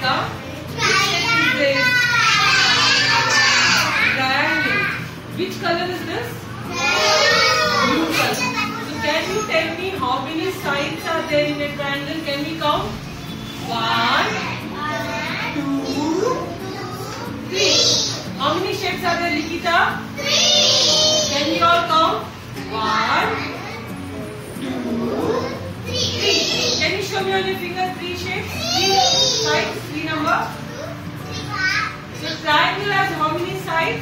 This? Triangle. Which color is this? Blue color. So can you tell me how many sides are there in a triangle? Can we count? One, Can you show me on your finger three shapes? Three sides, three number. So triangle has how many sides?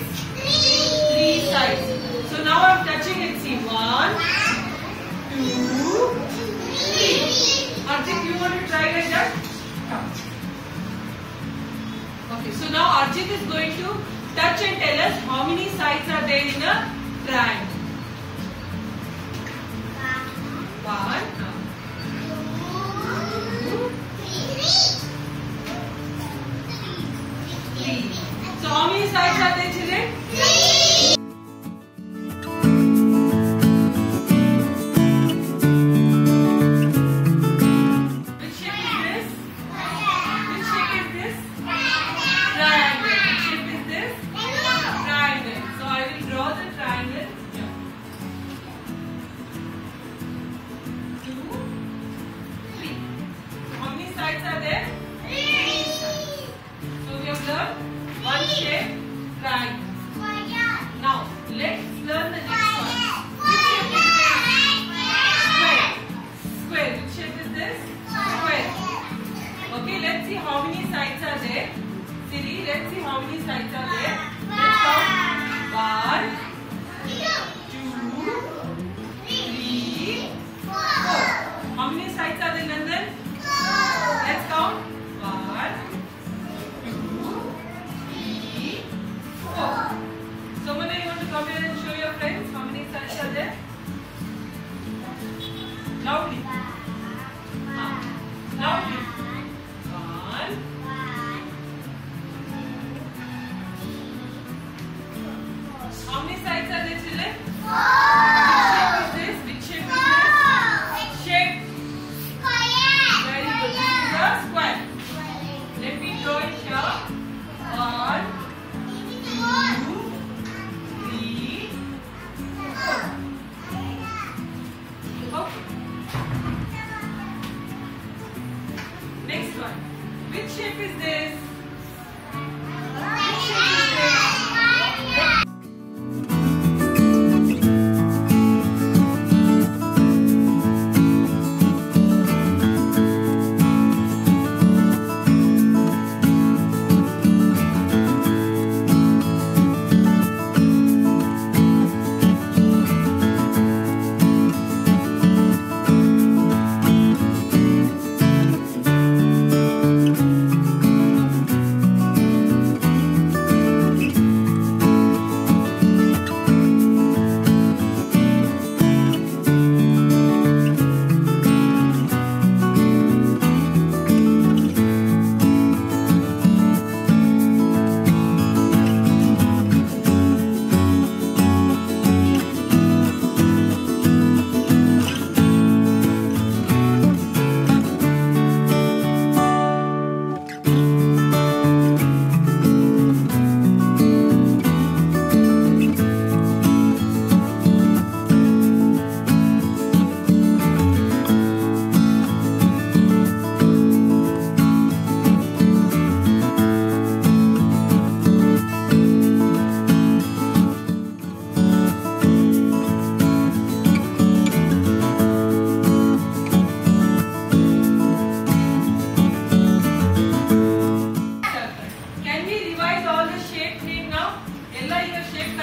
Three sides. So now I'm touching it. See, one, two, three. Arjit, you want to try like that? Okay, so now Arjit is going to touch and tell us how many sides are there in a triangle. Okay, let's see how many sides are there. Siri, let's see how many sides are there. Let's count. One, Next one. Which shape is this?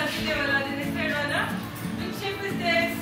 Stelle, wenn er den Film, ne? Mit Chip ist der